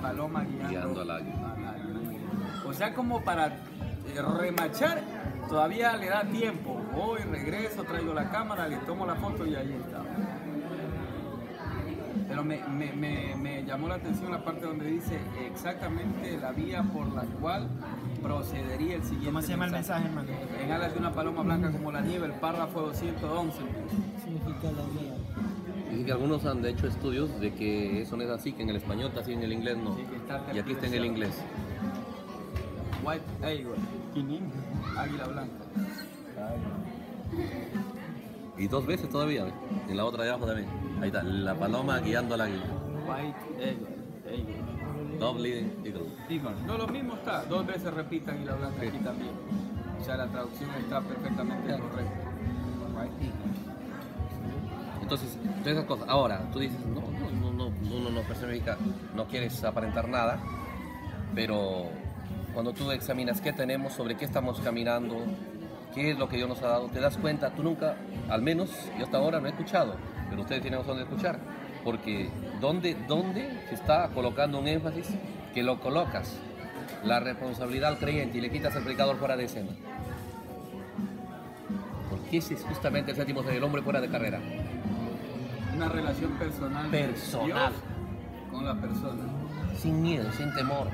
paloma guiando, Guiando al águila. al águila. O sea, como para eh, remachar, todavía le da tiempo. Voy, regreso, traigo la cámara, le tomo la foto y ahí está. Pero me, me- me- me llamó la atención la parte donde dice exactamente la vía por la cual procedería el siguiente ¿Cómo se llama el mensaje, hermano? En alas de una paloma blanca como la nieve, el párrafo 211. Significa la vía. Dice que algunos han hecho estudios de que eso no es así, que en el español está así, en el inglés no. Sí, Y aquí está en el inglés. White Eagle, águila blanca. Y dos veces todavía, en la otra de abajo también. Ahí está, la paloma guiando al águila. White Eagle, Eagle. Double eagle. Eagle. No, lo mismo está, dos veces repita águila blanca aquí también. O sea, la traducción está perfectamente correcta. White Eagle. Entonces, todas esas cosas. Ahora, tú dices, no, no, no, no, uno no personifica, no quieres aparentar nada, pero cuando tú examinas qué tenemos, sobre qué estamos caminando, qué es lo que Dios nos ha dado, te das cuenta, tú nunca, al menos yo hasta ahora no he escuchado, pero ustedes tienen razón de escuchar, porque ¿dónde, dónde se está colocando un énfasis que lo colocas la responsabilidad al creyente y le quitas al predicador fuera de escena? Porque ese es justamente el séptimo del hombre fuera de carrera. Una relación personal. Personal. Dios Con la persona. sin miedo, sin temor.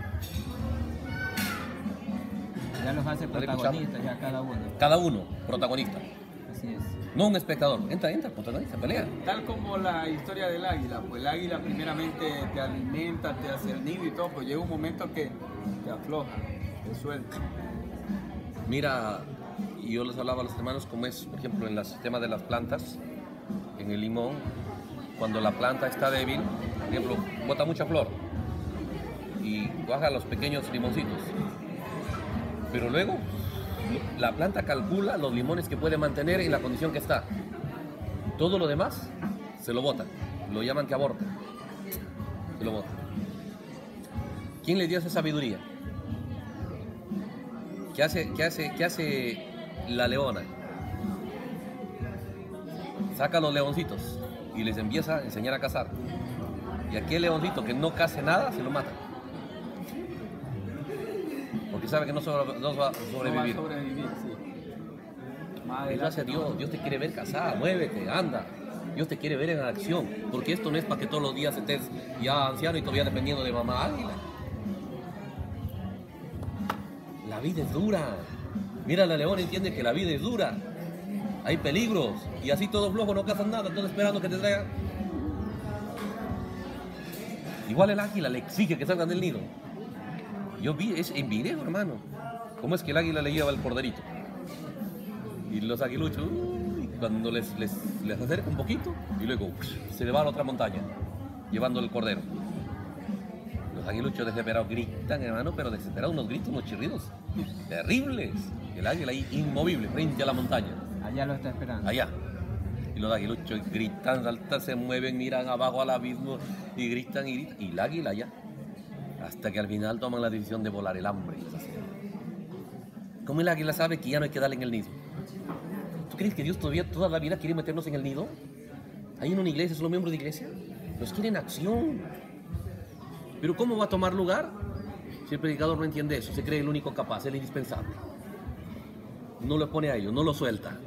Ya los hace ¿No le protagonistas, ya cada uno. Cada uno, protagonista. Así es. No un espectador. Entra, entra, protagonista, pelea. Tal como la historia del águila, pues el águila primeramente te alimenta, te hace el nido y todo, pues llega un momento que te afloja, te suelta. Mira, y yo les hablaba a los hermanos como es, por ejemplo, en el sistema de las plantas, en el limón, cuando la planta está débil, por ejemplo, bota mucha flor y baja los pequeños limoncitos. Pero luego la planta calcula los limones que puede mantener en la condición que está. Todo lo demás se lo bota, lo llaman que aborta. Se lo bota. ¿Quién le dio esa sabiduría? ¿Qué hace, qué hace, qué hace la leona? Saca los leoncitos y les empieza a enseñar a cazar. Y aquel leoncito que no case nada, se lo mata. Porque sabe que no, sobre- no va a sobrevivir. No va a sobrevivir, sí. Más Eso hace Dios. Dios te quiere ver cazar, muévete, anda. Dios te quiere ver en acción. Porque esto no es para que todos los días estés ya anciano y todavía dependiendo de mamá águila. La vida es dura. Mira, la leona entiende que la vida es dura. Hay peligros. Y así todos flojos no cazan nada, todos esperando que te traigan. Igual el águila le exige que salgan del nido. Yo vi, es en video, hermano. ¿Cómo es que el águila le lleva el corderito? Y los aguiluchos, cuando les, les, les acerca un poquito, y luego se le va a la otra montaña, llevando el cordero. Los aguiluchos desesperados gritan, hermano, pero desesperados, unos gritos, unos chirridos terribles. El águila ahí inmovible, frente a la montaña, Allá lo está esperando. allá. Y los aguiluchos gritan, saltan, se mueven, miran abajo al abismo y gritan y gritan. Y el águila allá. Hasta que al final toman la decisión de volar el hambre. ¿Cómo el águila sabe que ya no hay que darle en el nido? ¿Tú crees que Dios todavía toda la vida quiere meternos en el nido? Ahí en una iglesia, son los miembros de iglesia. Nos quieren acción. Pero ¿cómo va a tomar lugar? Si el predicador no entiende eso, se cree el único capaz, el indispensable. No lo pone a ellos, no lo suelta.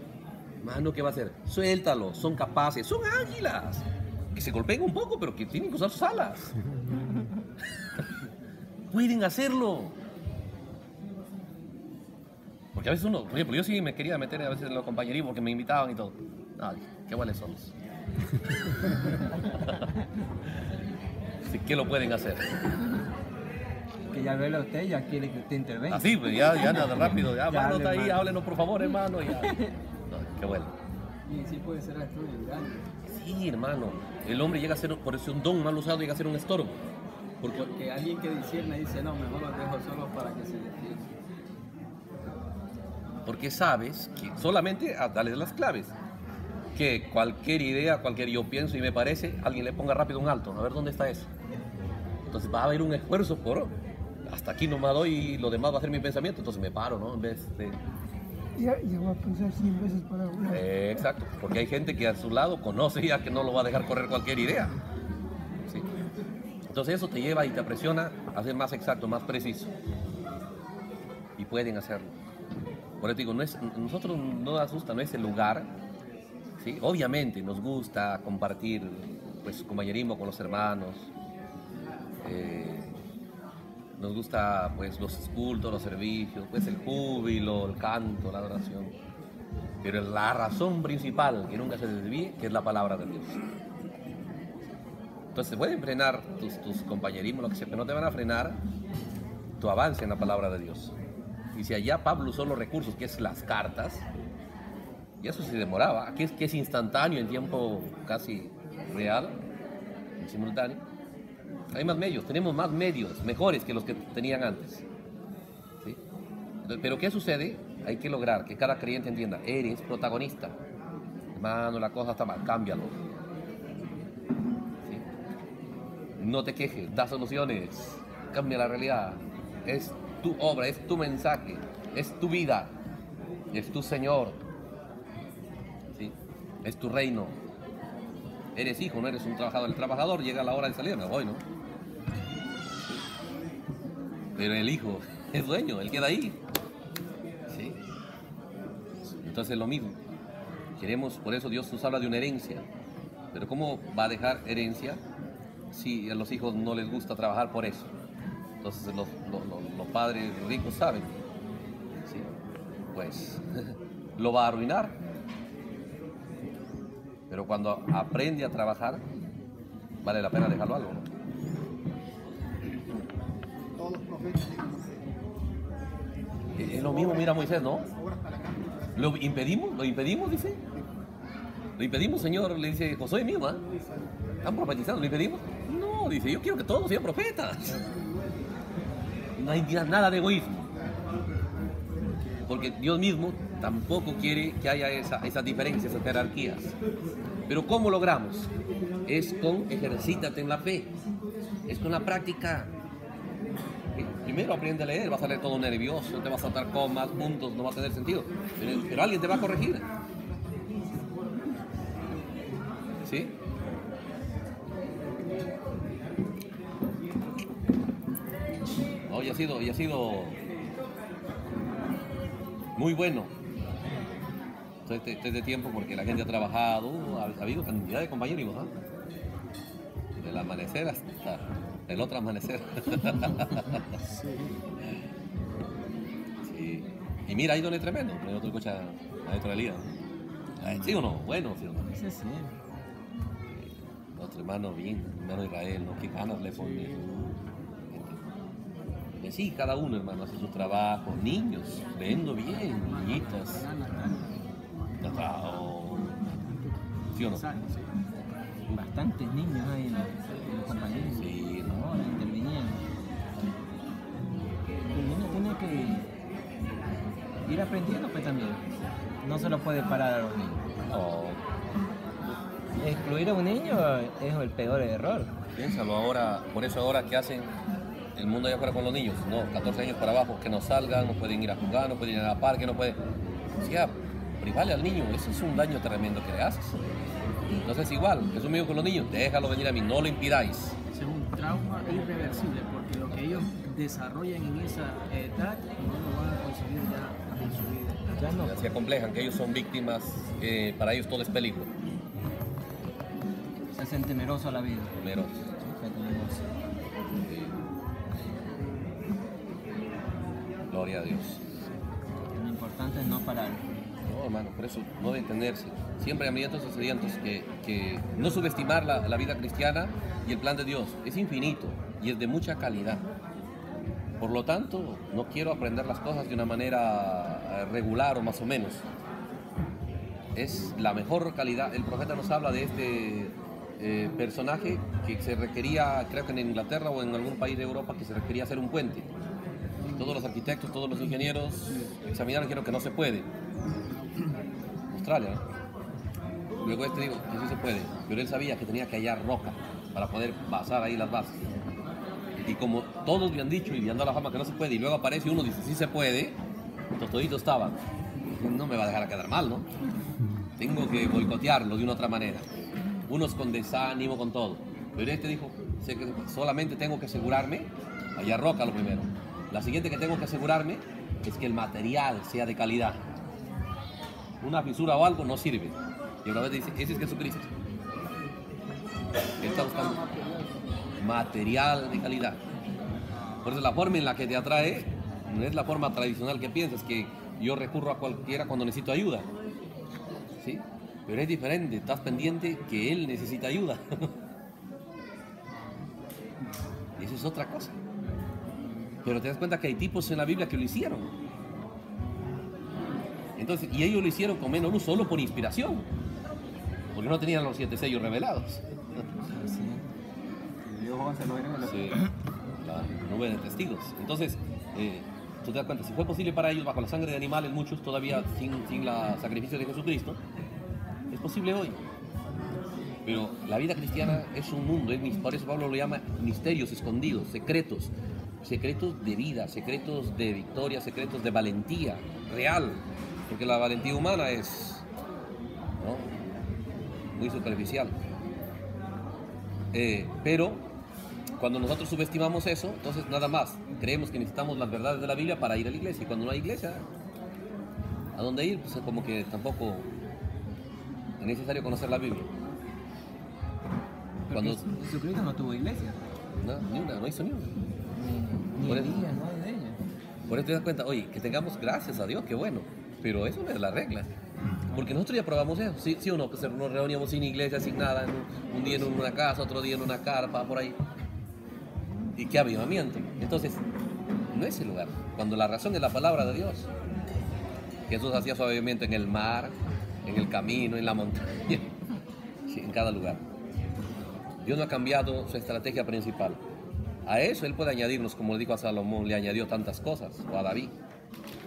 Mano, ¿qué va a hacer? Suéltalo, son capaces, son águilas. Que se golpeen un poco, pero que tienen que usar sus alas. Pueden hacerlo. Porque a veces uno, por ejemplo, yo sí me quería meter a veces en los compañerismos porque me invitaban y todo. Ay, qué buenos somos. Sí, ¿Qué lo pueden hacer? Que ya vela usted, ya quiere que usted intervenga. Así, pues ya, ya nada rápido. Ya, Ya, mano, está ahí, háblenos por favor, hermano. Ya. Qué bueno. Y sí puede ser hasta un engaño. Sí, hermano. El hombre llega a ser, por eso un don mal usado, llega a ser un estorbo. Porque Porque alguien que discierne dice, no, mejor los dejo solos para que se defiendan. Porque sabes que solamente a darles las claves. Que cualquier idea, cualquier yo pienso y me parece, alguien le ponga rápido un alto. A ver dónde está eso. Entonces va a haber un esfuerzo por. Hasta aquí nomás doy y lo demás va a ser mi pensamiento. Entonces me paro, ¿no? En vez de. Va a pensar 100 veces para hablar. Eh, exacto. Porque hay gente que a su lado conoce ya que no lo va a dejar correr cualquier idea. Entonces eso te lleva y te presiona a ser más exacto, más preciso. Y pueden hacerlo. Por eso digo, no es, nosotros no nos asusta, no es el lugar. ¿sí? Obviamente nos gusta compartir pues, compañerismo con los hermanos. eh, nos gusta pues los cultos, los servicios, pues el júbilo, el canto, la adoración. Pero la razón principal que nunca se desvíe, que es la palabra de Dios. Entonces pueden frenar tus, tus compañerismos, lo que sea, pero no te van a frenar tu avance en la palabra de Dios. Y si allá Pablo usó los recursos, que es las cartas, y eso se demoraba, aquí es que es instantáneo en tiempo casi real, en simultáneo. Hay más medios, tenemos más medios, mejores que los que tenían antes. Pero ¿qué sucede? Hay que lograr que cada creyente entienda, eres protagonista. Hermano, la cosa está mal, cámbialo. No te quejes, da soluciones, cambia la realidad. Es tu obra, es tu mensaje, es tu vida, es tu Señor, es tu reino. Eres hijo, no eres un trabajador. El trabajador llega a la hora de salir, me voy, ¿no? Pero el hijo es dueño, él queda ahí. ¿sí? Entonces lo mismo. Queremos, por eso Dios nos habla de una herencia. Pero ¿cómo va a dejar herencia si a los hijos no les gusta trabajar por eso? Entonces los, los- padres ricos saben. Pues lo va a arruinar. Pero cuando aprende a trabajar, vale la pena dejarlo algo. ¿no? Todos los profetas Es lo mismo, mira Moisés, ¿no? ¿Lo impedimos? ¿Lo impedimos? Dice. ¿Lo impedimos, Señor? Le dice Josué mismo, ¿ah? ¿Están profetizando? ¿Lo impedimos? No, dice, yo quiero que todos sean profetas. No hay nada de egoísmo. Porque Dios mismo tampoco quiere que haya esa, esas diferencias, esas jerarquías. Pero ¿cómo logramos? Es con ejercítate en la fe. Es con la práctica. Eh, Primero aprende a leer, vas a leer todo nervioso, te vas a saltar comas, puntos, no va a tener sentido. Pero, alguien te va a corregir. ¿Sí? No, y ha sido, y ha sido muy bueno todo este, todo este tiempo porque la gente ha trabajado, ha, ha habido cantidad de compañeros, ¿ah? Del amanecer hasta el otro amanecer. Sí. Y mira, ahí donde es tremendo, el otro escucha a otra liga. ¿Sí o no? Bueno, ¿sí o no? Sí. Nuestro hermano bien, hermano Israel, ¿no? Qué ganas le pone. Y sí, cada uno, hermano, hace su trabajo. Niños, leyendo bien, niñitas. Tratado. ¿Sí o no? Bastantes niños hay en los, compañeros. Sí, ¿no? El niño tiene que ir aprendiendo pues también. No se lo puede parar a los niños. No, Excluir a un niño es el peor error. piénsalo ahora, por eso ahora que hacen el mundo allá afuera con los niños, no, 14 años para abajo, que no salgan, no pueden ir a jugar, no pueden ir al parque, no pueden... O sea, privale al niño, eso es un daño tremendo que le haces. Entonces igual, es un mismo con los niños, déjalo venir a mí, no lo impidáis. Es un trauma irreversible porque lo que ellos desarrollan en esa edad no lo van a conseguir ya en su vida. Ya no. Se acomplejan, que ellos son víctimas, eh, para ellos todo es peligro. Se hacen temerosos a la vida. Temerosos. gloria a Dios. Lo importante es no parar. No, hermano, por eso no detenerse. Siempre hambrientos y sedientos que, que no subestimar la, vida cristiana y el plan de Dios. Es infinito y es de mucha calidad. Por lo tanto, no quiero aprender las cosas de una manera eh, regular o más o menos. Es la mejor calidad. El profeta nos habla de este eh, personaje que se requería, creo que en Inglaterra o en algún país de Europa, que se requería hacer un puente. Todos los arquitectos, todos los ingenieros examinaron, creo que no se puede. ¿No? Luego este digo, sí se puede, pero él sabía que tenía que hallar roca para poder basar ahí las bases. Y como todos le han dicho y le han dado la fama que no se puede, y luego aparece uno y dice sí se puede, entonces toditos estaban. No me va a dejar quedar mal, ¿no? Tengo que boicotearlo de una otra manera. Unos con desánimo, con todo. Pero este dijo, solamente tengo que asegurarme, allá roca lo primero. La siguiente que tengo que asegurarme es que el material sea de calidad. Una fisura o algo no sirve. Y una vez dice, ese es Jesucristo. Él está buscando material de calidad. Por eso la forma en la que te atrae no es la forma tradicional que piensas, que yo recurro a cualquiera cuando necesito ayuda. ¿Sí? Pero es diferente, estás pendiente que él necesita ayuda. eso es otra cosa. Pero te das cuenta que hay tipos en la Biblia que lo hicieron. Entonces, y ellos lo hicieron con menos luz solo por inspiración. Porque no tenían los siete sellos revelados. Dios en Sí, la nube de testigos. Entonces, eh, tú te das cuenta, si fue posible para ellos bajo la sangre de animales, muchos todavía sin, sin la sacrificio de Jesucristo, es posible hoy. Pero la vida cristiana es un mundo, es por eso Pablo lo llama misterios escondidos, secretos, secretos de vida, secretos de victoria, secretos de valentía real, porque la valentía humana es ¿no? muy superficial. Eh, pero cuando nosotros subestimamos eso, entonces nada más, creemos que necesitamos las verdades de la Biblia para ir a la iglesia. Y cuando no hay iglesia, ¿a dónde ir? Pues como que tampoco es necesario conocer la Biblia. Cuando- Jesucristo no tuvo iglesia. No, ni una, no hizo ni una. Ni, ni Por de ella. Por eso te das cuenta, oye, que tengamos gracias a Dios, qué bueno. Pero eso no es la regla. Porque nosotros ya probamos eso, sí, sí o no, pues nos reuníamos sin iglesia, sin nada, un día en una casa, otro día en una carpa, por ahí. Y qué avivamiento. Entonces, no es el lugar. Cuando la razón es la palabra de Dios. Jesús hacía su avivamiento en el mar, en el camino, en la montaña, sí, en cada lugar. Dios no ha cambiado su estrategia principal. A eso Él puede añadirnos, como le dijo a Salomón, le añadió tantas cosas, o a David.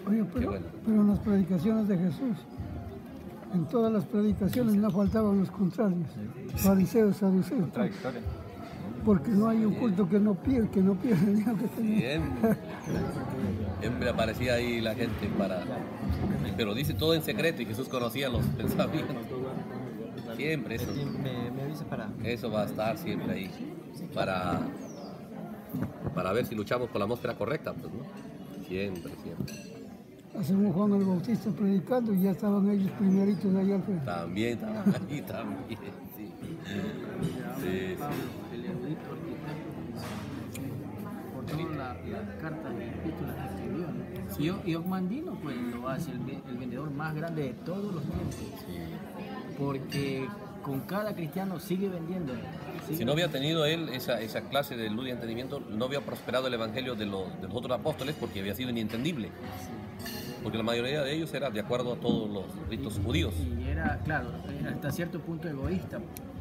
Oye, pero, bueno. pero en las predicaciones de Jesús, en todas las predicaciones no faltaban los contrarios, fariseos, saduceos, porque no hay un culto que no pierde, que no pierde. Siempre, siempre aparecía ahí la gente para... Pero dice todo en secreto y Jesús conocía los pensamientos. Siempre eso. Eso va a estar siempre ahí. Para, para ver si luchamos por la atmósfera correcta, pues, ¿no? Siempre, siempre. Hace un Juan el Bautista predicando y ya estaban ellos primeritos ahí al frente. También, estaban ahí también, sí. Sí, Pablo, el erudito arquitecto, por todas la- las cartas y epístolas que escribió. ¿no? Y, y Osmandino, pues lo hace el, ve- el vendedor más grande de todos los tiempos. Porque con cada cristiano sigue vendiendo. sigue- Si no había tenido él esa, esa clase de luz y entendimiento, no había prosperado el evangelio de los, de los otros apóstoles porque había sido inentendible. Porque la mayoría de ellos era de acuerdo a todos los ritos judíos. Y era, claro, era hasta cierto punto egoísta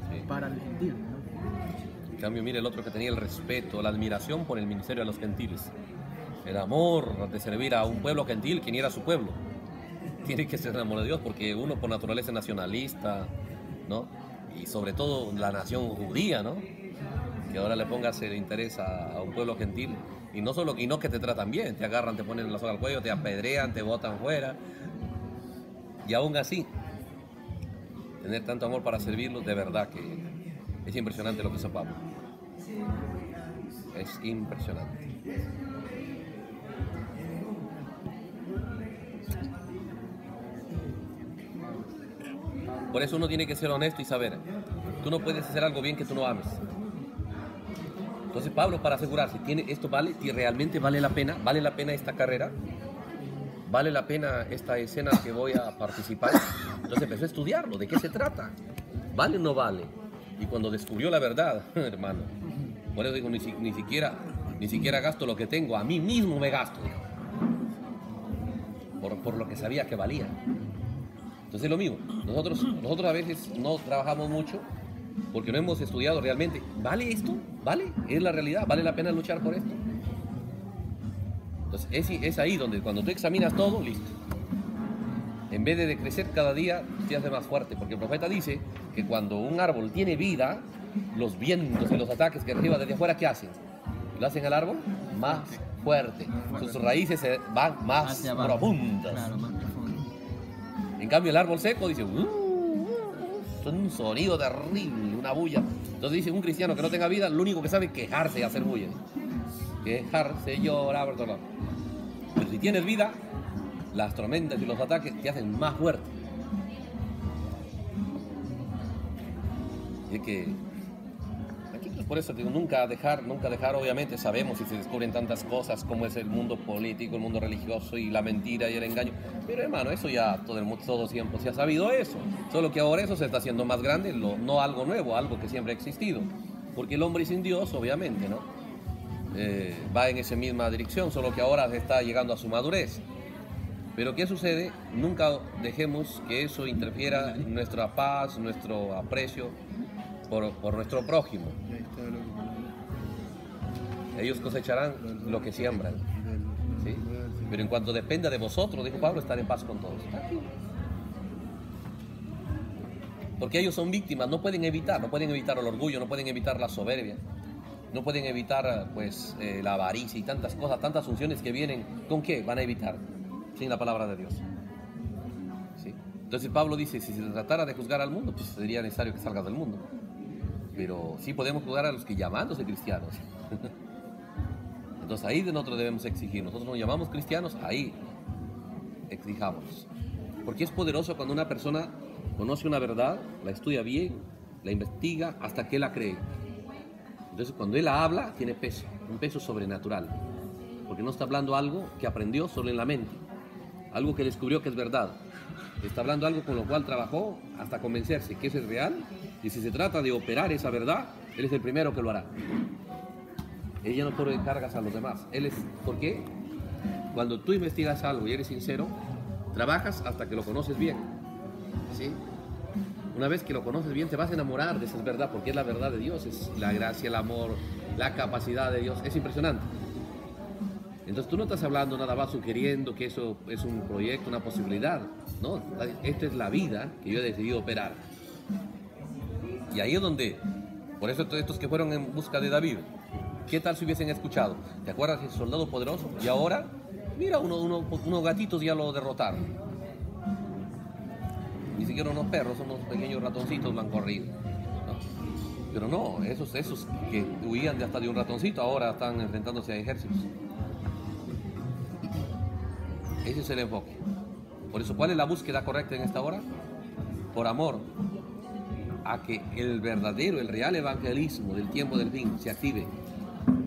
Sí. para el gentil. ¿no? En cambio, mire el otro que tenía el respeto, la admiración por el ministerio de los gentiles. El amor de servir a un pueblo gentil que ni era su pueblo. Tiene que ser el amor de Dios porque uno por naturaleza nacionalista, ¿no? Y sobre todo la nación judía, ¿no? Que ahora le pongas el interés a, un pueblo gentil. Y no solo y no que te tratan bien, te agarran, te ponen la soga al cuello, te apedrean, te botan fuera. Y aún así, tener tanto amor para servirlos, de verdad que es impresionante lo que hizo Pablo. Es impresionante. Por eso uno tiene que ser honesto y saber, tú no puedes hacer algo bien que tú no ames. Entonces Pablo para asegurarse, ¿tiene, ¿esto vale? ¿Y ¿Realmente vale la pena? ¿Vale la pena esta carrera? ¿Vale la pena esta escena que voy a participar? Entonces empezó a estudiarlo, ¿de qué se trata? ¿Vale o no vale? Y cuando descubrió la verdad, hermano, por eso digo, ni, ni siquiera, ni siquiera gasto lo que tengo, a mí mismo me gasto. Por, por lo que sabía que valía. Entonces lo mismo, nosotros, nosotros a veces no trabajamos mucho porque no hemos estudiado realmente, ¿vale esto? ¿Vale? ¿Es la realidad? ¿Vale la pena luchar por esto? Entonces es, es ahí donde cuando tú examinas todo, listo. En vez de crecer cada día, te hace más fuerte, porque el profeta dice que cuando un árbol tiene vida, los vientos y los ataques que reciba desde afuera, ¿qué hacen? Lo hacen al árbol más fuerte. Sus raíces se van más profundas. Claro, más profundo. En cambio, el árbol seco dice, "Uh, uh, uh", son un sonido terrible, una bulla. Entonces dice, un cristiano que no tenga vida, lo único que sabe es quejarse y hacer bulla. Quejarse, llorar, verdad. Pero si tienes vida, las tormentas y los ataques te hacen más fuerte. Es que por eso digo, nunca dejar, nunca dejar, obviamente sabemos y se descubren tantas cosas como es el mundo político, el mundo religioso y la mentira y el engaño. Pero hermano, eso ya todo el mundo, todo tiempo se ha sabido eso. Solo que ahora eso se está haciendo más grande, no algo nuevo, algo que siempre ha existido. Porque el hombre sin Dios, obviamente, ¿no? Eh, va en esa misma dirección, solo que ahora está llegando a su madurez. Pero ¿qué sucede? Nunca dejemos que eso interfiera en nuestra paz, nuestro aprecio por, por nuestro prójimo. Ellos cosecharán lo que siembran. ¿sí? Pero en cuanto dependa de vosotros, dijo Pablo, estar en paz con todos. Porque ellos son víctimas, no pueden evitar, no pueden evitar el orgullo, no pueden evitar la soberbia, no pueden evitar pues eh, la avaricia y tantas cosas, tantas funciones que vienen. ¿Con qué van a evitar? Sin la palabra de Dios. ¿Sí? Entonces Pablo dice, si se tratara de juzgar al mundo, pues sería necesario que salgas del mundo. Pero sí podemos juzgar a los que llamándose cristianos. Entonces ahí de nosotros debemos exigir. Nosotros nos llamamos cristianos, ahí exijamos. Porque es poderoso cuando una persona conoce una verdad, la estudia bien, la investiga hasta que la cree. Entonces cuando él la habla, tiene peso, un peso sobrenatural. Porque no está hablando algo que aprendió solo en la mente, algo que descubrió que es verdad. Está hablando algo con lo cual trabajó hasta convencerse que eso es real. Y si se trata de operar esa verdad, él es el primero que lo hará. Ella no pone cargas a los demás. Él es, ¿Por qué? Cuando tú investigas algo y eres sincero, trabajas hasta que lo conoces bien. ¿Sí? Una vez que lo conoces bien, te vas a enamorar de esa es verdad, porque es la verdad de Dios, es la gracia, el amor, la capacidad de Dios. Es impresionante. Entonces tú no estás hablando nada más sugiriendo que eso es un proyecto, una posibilidad. No, esta es la vida que yo he decidido operar. Y ahí es donde, por eso todos estos que fueron en busca de David, ¿qué tal si hubiesen escuchado? ¿Te acuerdas soldado poderoso? Y ahora, mira, uno, uno- unos gatitos ya lo derrotaron. Ni siquiera unos perros, unos pequeños ratoncitos lo han corrido. Pero no, esos, esos que huían de hasta de un ratoncito ahora están enfrentándose a ejércitos. Ese es el enfoque. Por eso, ¿cuál es la búsqueda correcta en esta hora? Por amor a que el verdadero, el real evangelismo del tiempo del fin se active.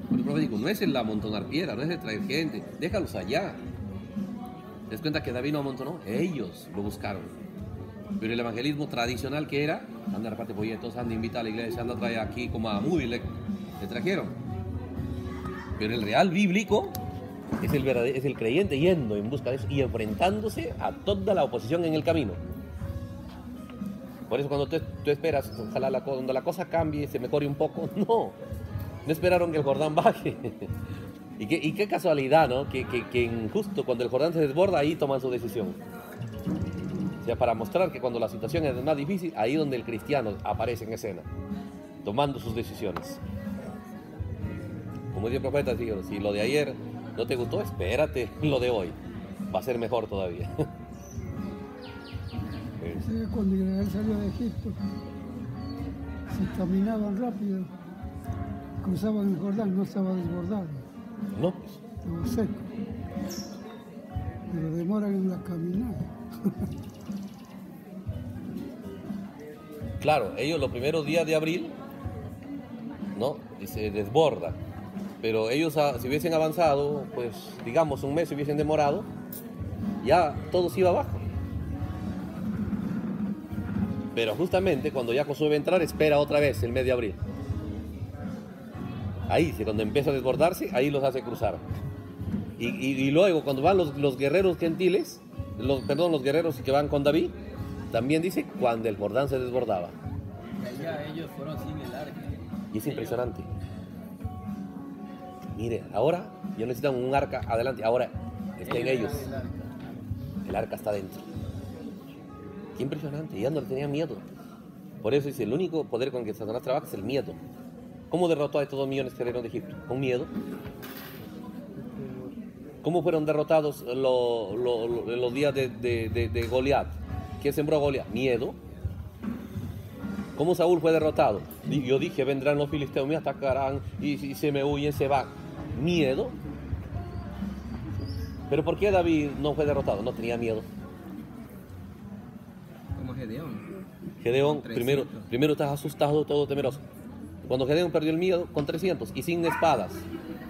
Por el profético no es el amontonar piedra, no es el traer gente, déjalos allá. ¿Te das cuenta que David no amontonó? Ellos lo buscaron. Pero el evangelismo tradicional que era, anda reparte folletos, anda invita a la iglesia, anda trae aquí como a Moody, le, trajeron. Pero el real bíblico es el, es el creyente yendo en busca de eso y enfrentándose a toda la oposición en el camino. Por eso cuando tú, esperas, ojalá la, cuando la cosa cambie, se mejore un poco, no. No esperaron que el Jordán baje. y, qué, casualidad, ¿no? Que, justo cuando el Jordán se desborda, ahí toman su decisión. O sea, para mostrar que cuando la situación es más difícil, ahí donde el cristiano aparece en escena, tomando sus decisiones. Como dice el profeta, si lo de ayer no te gustó, espérate lo de hoy. Va a ser mejor todavía. Sí, cuando Israel salió de Egipto, si caminaban rápido, cruzaban el Jordán, no estaba desbordado, no, pues, estaba seco. Pero demoran en la caminada. Claro, ellos los primeros días de abril, ¿no? Y se desborda. Pero ellos, ah, si hubiesen avanzado, pues digamos un mes, si hubiesen demorado, ya todo se iba abajo. Pero justamente cuando ya Josué va a entrar, espera otra vez el mes de abril. Ahí, cuando empieza a desbordarse, ahí los hace cruzar. Y, y- y luego, cuando van los, los guerreros gentiles, los, perdón, los guerreros que van con David, también dice cuando el Jordán se desbordaba. Ya ellos fueron sin el arca. Y es impresionante. Mire, ahora ya necesitan un arca adelante. Ahora está en ellos. El arca está dentro. Qué impresionante. No le tenían miedo. Por eso dice, el único poder con que Satanás trabaja es el miedo. ¿Cómo derrotó a estos dos millones que salieron de Egipto? Con miedo. ¿Cómo fueron derrotados los días de, de, de- Goliat? ¿Qué sembró Goliat? Miedo. ¿Cómo Saúl fue derrotado? Yo dije, vendrán los filisteos, me atacarán y, y se me huyen, se van. Miedo. Pero ¿por qué David no fue derrotado? No tenía miedo. Como Gedeón. Gedeón, 300. primero, primero estás asustado, todo temeroso. Cuando Gedeón perdió el miedo, con 300 y sin espadas,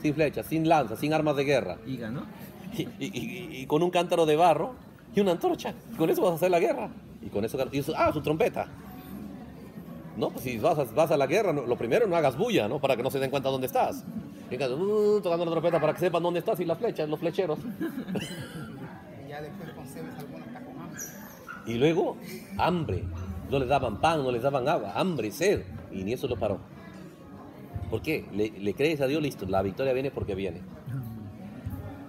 sin flechas, sin lanzas, sin armas de guerra, Y ganó. y, y- y- y con un cántaro de barro y una antorcha. Con eso vas a hacer la guerra. Y con eso, y eso- ah, su trompeta. No, pues si vas a, vas a la guerra, no- lo primero no hagas bulla, ¿no? Para que no se den cuenta dónde estás. Venga, uh, tocando la trompeta para que sepan dónde estás y las flechas, los flecheros. Ya después concebes algunos está con hambre. Y luego, hambre. No les daban pan, no les daban agua, hambre, sed. Y ni eso lo paró. ¿Por qué? Le, crees a Dios, listo, la victoria viene porque viene.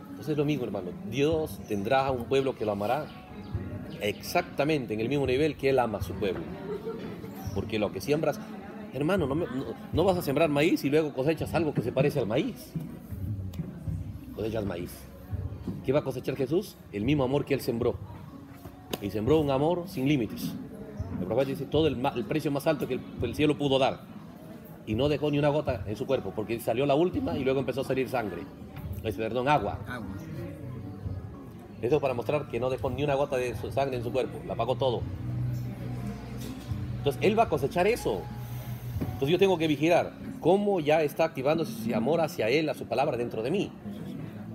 Entonces es lo mismo, hermano. Dios tendrá un pueblo que lo amará exactamente en el mismo nivel que Él ama a su pueblo. Porque lo que siembras, hermano, no, no- no vas a sembrar maíz y luego cosechas algo que se parece al maíz. Cosechas maíz. ¿Qué va a cosechar Jesús? El mismo amor que Él sembró. Y sembró un amor sin límites. El profeta dice todo el, precio más alto que el, el cielo pudo dar. Y no dejó ni una gota en su cuerpo, porque salió la última y luego empezó a salir sangre. Es, perdón, agua. Agua. Eso para mostrar que no dejó ni una gota de su sangre en su cuerpo, la pagó todo. Entonces, Él va a cosechar eso. Entonces yo tengo que vigilar cómo ya está activándose ese amor hacia Él, a su palabra dentro de mí.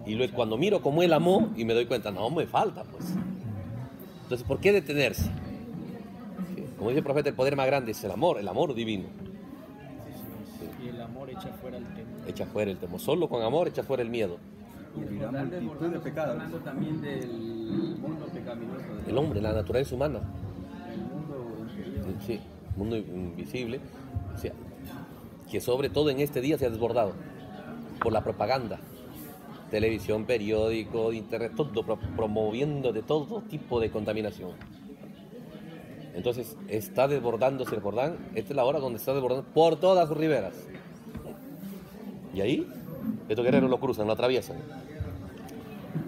Y luego cuando miro cómo Él amó y me doy cuenta, no, me falta pues. Entonces, ¿por qué detenerse? Como dice el profeta, el poder más grande es el amor, el amor divino. Y el amor echa fuera el temor. Echa fuera el temor. Solo con amor echa fuera el miedo. Y recordar desbordando, estamos hablando también del mundo pecaminoso, El hombre, la naturaleza humana. el mundo inferior. Sí, mundo invisible. O sea, que sobre todo en este día se ha desbordado por la propaganda. Televisión, periódico, internet, todo pro- promoviendo de todo tipo de contaminación. Entonces está desbordándose el Jordán. Esta es la hora donde está desbordando por todas sus riberas. Y ahí, estos guerreros lo cruzan, lo atraviesan.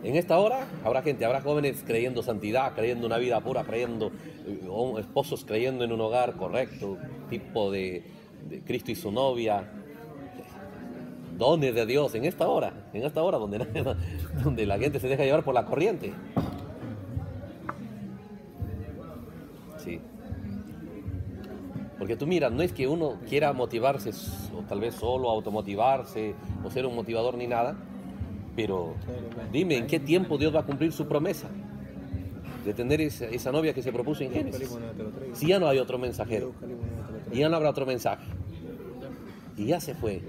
En esta hora habrá gente, habrá jóvenes creyendo santidad, creyendo una vida pura, creyendo, eh, esposos creyendo en un hogar correcto, tipo de, Cristo y su novia, dones de Dios, en esta hora, en esta hora donde, donde la gente se deja llevar por la corriente. Sí. Porque tú mira, no es que uno quiera motivarse, o tal vez solo automotivarse, o ser un motivador ni nada, pero dime, ¿en qué tiempo Dios va a cumplir su promesa? De tener esa, esa novia que se propuso en Génesis. Si ya no hay otro mensajero, y ya no habrá otro mensaje. Y ya se fue.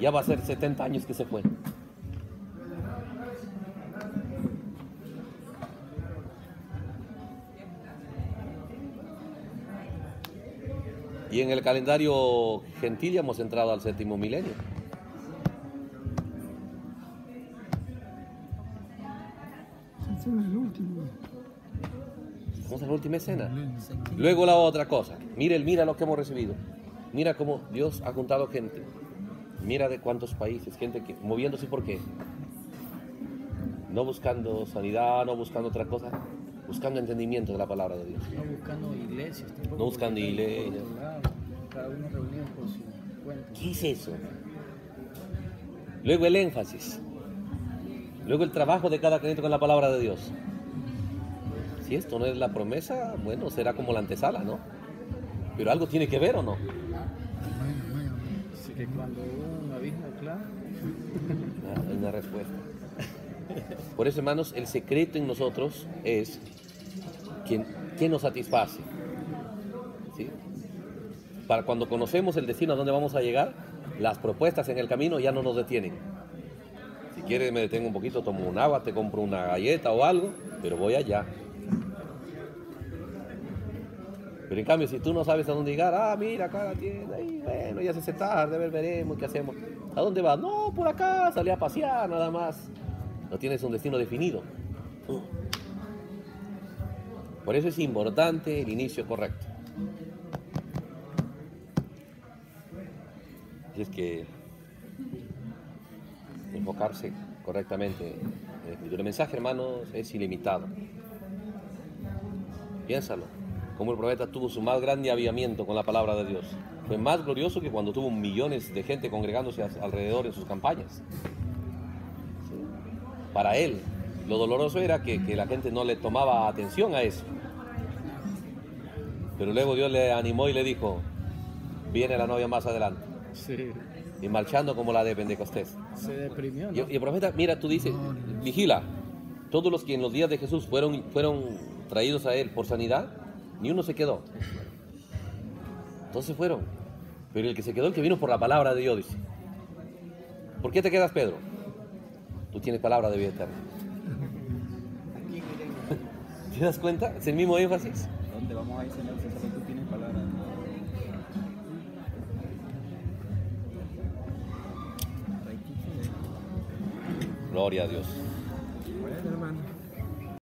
Ya va a ser 70 años que se fue. Y en el calendario gentil ya hemos entrado al séptimo milenio. Vamos a la última escena. Luego la otra cosa. Mira, mira lo que hemos recibido. Mira cómo Dios ha juntado gente. Mira de cuántos países, gente que moviéndose por qué. No buscando sanidad, no buscando otra cosa, buscando entendimiento de la palabra de Dios. No buscando iglesias. tampoco, No buscando iglesias. otro lado, Cada uno reunido por su cuenta. ¿Qué es eso? Luego el énfasis. Luego el trabajo de cada creyente con la palabra de Dios. Si esto no es la promesa, bueno, será como la antesala, ¿no? Pero algo tiene que ver o no. Así que cuando hubo un abismo claro, Ah, Hay una respuesta. Por eso, hermanos, el secreto en nosotros es que, que nos satisface. ¿Sí? Para cuando conocemos el destino a dónde vamos a llegar, las propuestas en el camino ya no nos detienen. Si quieres me detengo un poquito, tomo un agua, te compro una galleta o algo, pero voy allá. Pero en cambio, si tú no sabes a dónde llegar, ah, mira, acá la tienda, y bueno, ya se hace tarde, a ver, veremos qué hacemos. ¿A dónde vas? No, por acá, salí a pasear, nada más. No tienes un destino definido. Por eso es importante el inicio correcto. Y es que enfocarse correctamente en el escritura. El mensaje, hermanos, es ilimitado. Piénsalo. como el profeta tuvo su más grande aviamiento con la palabra de Dios. Fue más glorioso que cuando tuvo millones de gente congregándose alrededor en sus campañas. Para él, lo doloroso era que, que la gente no le tomaba atención a eso. Pero luego Dios le animó y le dijo, viene la novia más adelante. Sí, Y marchando como la de Pentecostés. se deprimió, ¿no? Y, y el profeta, mira, tú dices, vigila, todos los que en los días de Jesús fueron, fueron traídos a él por sanidad, ni uno se quedó. Se fueron. Pero el que se quedó, el que vino por la palabra de Dios, dice. ¿Por qué te quedas, Pedro? Tú tienes palabra de vida eterna. ¿Te das cuenta? Es el mismo énfasis. ¿Dónde vamos a ir, Señor, si solo tú tienes palabra? Gloria a Dios.